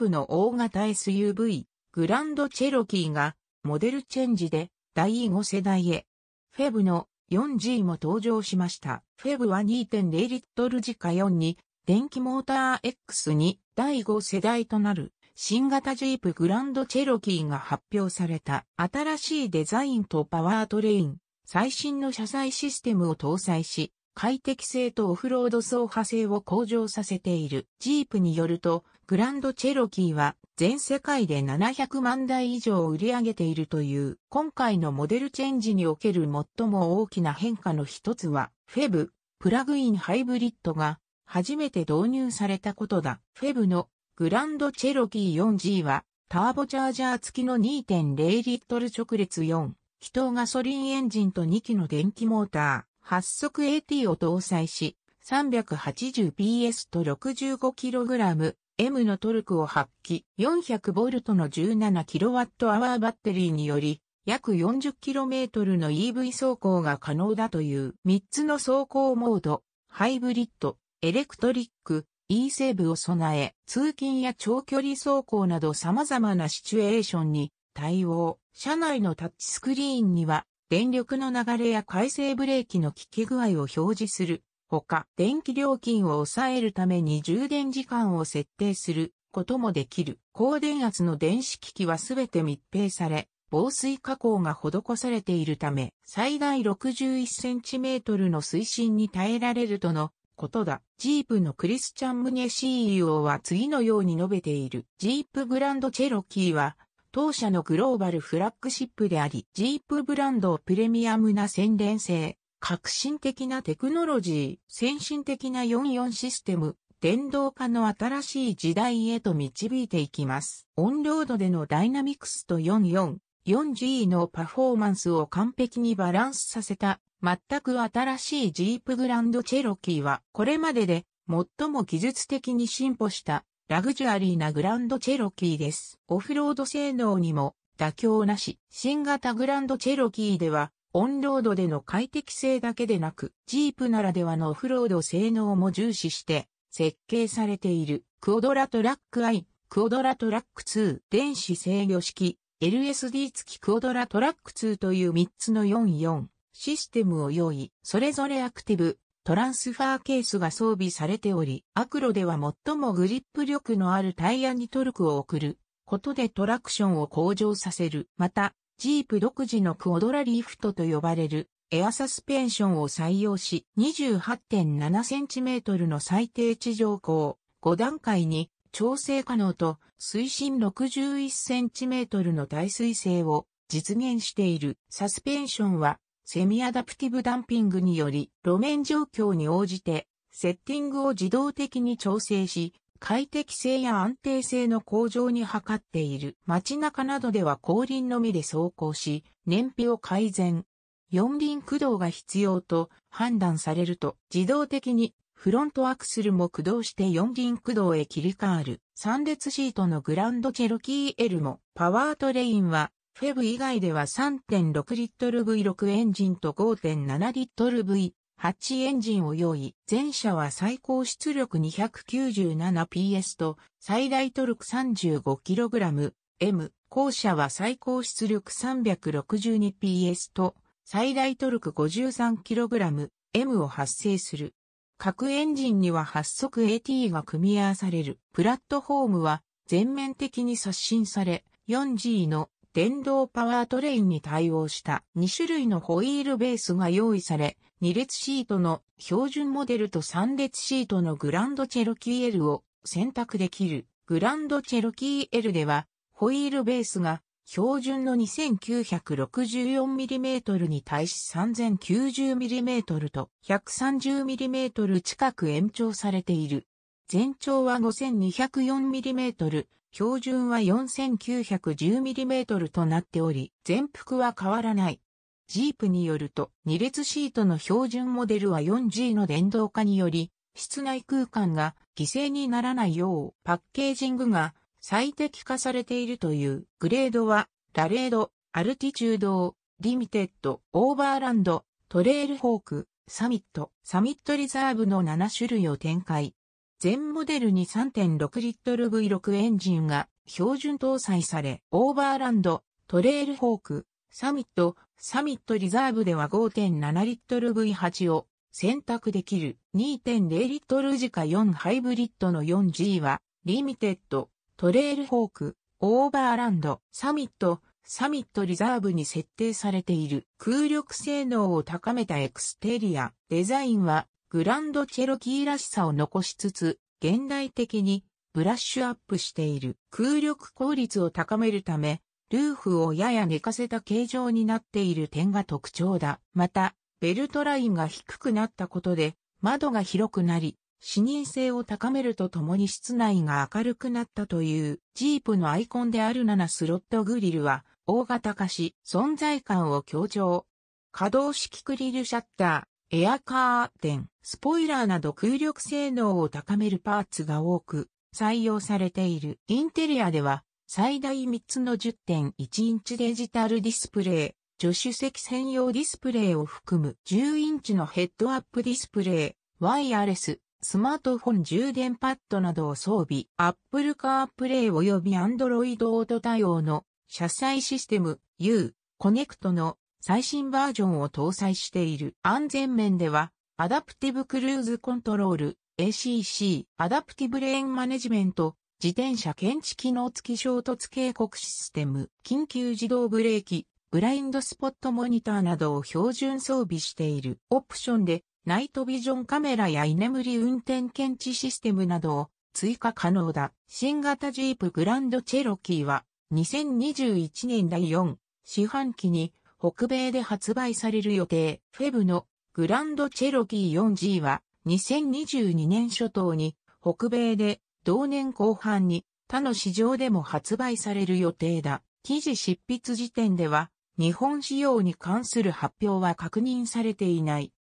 プの大型 SUV、グランドチェロキーが、モデルチェンジで、第5世代へ。フェブの 4G も登場しました。 PHEV は2.0リットル直4に、電気モーター X に第5世代となる新型ジープグランドチェロキーが発表された新しいデザインとパワートレイン、最新の車載システムを搭載し、快適性とオフロード走破性を向上させている。ジープによると、グランドチェロキーは全世界で700万台以上を売り上げているという、今回のモデルチェンジにおける最も大きな変化の一つは、フェブ、プラグインハイブリッドが初めて導入されたことだ。フェブのグランドチェロキー 4G はターボチャージャー付きの2.0リットル直列4、気筒ガソリンエンジンと2機の電気モーター、8速 AT を搭載し、380PS と 65kg M のトルクを発揮、400V の 17kWh バッテリーにより、約 40km の EV 走行が可能だという3つの走行モード、ハイブリッド、エレクトリック、e セーブを備え、通勤や長距離走行など様々なシチュエーションに対応。車内のタッチスクリーンには、電力の流れや回生ブレーキの効き具合を表示する。ほか、電気料金を抑えるために充電時間を設定することもできる。高電圧の電子機器はすべて密閉され、防水加工が施されているため、最大 61cm の水深に耐えられるとのことだ。ジープのクリスチャン・ムニェ CEO は次のように述べている。ジープグランドチェロキーは、当社のグローバルフラッグシップであり、ジープブランドをプレミアムな洗練性、革新的なテクノロジー、先進的な44システム、電動化の新しい時代へと導いていきます。オンロードでのダイナミクスと44、4G のパフォーマンスを完璧にバランスさせた全く新しいジープグランドチェロキーはこれまでで最も技術的に進歩したラグジュアリーなグランドチェロキーです。オフロード性能にも妥協なし、新型グランドチェロキーではオンロードでの快適性だけでなく、ジープならではのオフロード性能も重視して設計されている。クオドラトラック I、クオドラトラック2、電子制御式、LSD 付きクオドラトラック2という3つの44システムを用意、それぞれアクティブ、トランスファーケースが装備されており、アクロでは最もグリップ力のあるタイヤにトルクを送ることでトラクションを向上させる。また、ジープ独自のクオドラリフトと呼ばれるエアサスペンションを採用し、28.7cm の最低地上高5段階に調整可能と水深 61cm の耐水性を実現しているサスペンションはセミアダプティブダンピングにより路面状況に応じてセッティングを自動的に調整し快適性や安定性の向上に図っている。街中などでは後輪のみで走行し、燃費を改善。四輪駆動が必要と判断されると、自動的にフロントアクスルも駆動して四輪駆動へ切り替わる。3列シートのグランドチェロキー L も、パワートレインは、フェブ以外では3.6リットル V6 エンジンと5.7リットル V 8エンジンを用意。前車は最高出力 297PS と最大トルク 35kg。M。後車は最高出力 362PS と最大トルク 53kg。M を発生する。各エンジンには8速 AT が組み合わされる。プラットフォームは全面的に刷新され、4G の電動パワートレインに対応した2種類のホイールベースが用意され、2列シートの標準モデルと3列シートのグランドチェロキー L を選択できる。グランドチェロキー L では、ホイールベースが標準の 2964mm に対し 3090mm と 130mm 近く延長されている。全長は 5204mm、標準は 4910mm となっており、全幅は変わらない。ジープによると、2列シートの標準モデルは 4G の電動化により、室内空間が犠牲にならないよう、パッケージングが最適化されているという、グレードは、ラレード、アルティチュード、リミテッド、オーバーランド、トレールホーク、サミット、サミットリザーブの7種類を展開。全モデルに3.6リットル V6 エンジンが標準搭載され、オーバーランド、トレールホーク、サミット、サミットリザーブでは5.7リットル V8 を選択できる2.0リットル時価4ハイブリッドの 4G はリミテッド、トレールホーク、オーバーランド、サミット、サミットリザーブに設定されている空力性能を高めたエクステリア。デザインはグランドチェロキーらしさを残しつつ、現代的にブラッシュアップしている空力効率を高めるため、ルーフをやや寝かせた形状になっている点が特徴だ。また、ベルトラインが低くなったことで、窓が広くなり、視認性を高めるとともに室内が明るくなったという、ジープのアイコンである7スロットグリルは、大型化し、存在感を強調。可動式グリルシャッター、エアカーテン、スポイラーなど空力性能を高めるパーツが多く採用されている。インテリアでは最大3つの10.1インチデジタルディスプレイ、助手席専用ディスプレイを含む10インチのヘッドアップディスプレイ、ワイヤレス、スマートフォン充電パッドなどを装備、Apple CarPlay 及び Android Auto 対応の車載システム Uコネクトの最新バージョンを搭載している。安全面では、アダプティブクルーズコントロール、ACC、アダプティブレーンマネジメント、自転車検知機能付き衝突警告システム、緊急自動ブレーキ、ブラインドスポットモニターなどを標準装備している。オプションで、ナイトビジョンカメラや居眠り運転検知システムなどを追加可能だ。新型ジープグランドチェロキーは、2021年第4四半期に北米で発売される予定。フェブのグランドチェロキー 4G は2022年初頭に北米で同年後半に他の市場でも発売される予定だ。記事執筆時点では日本仕様に関する発表は確認されていない。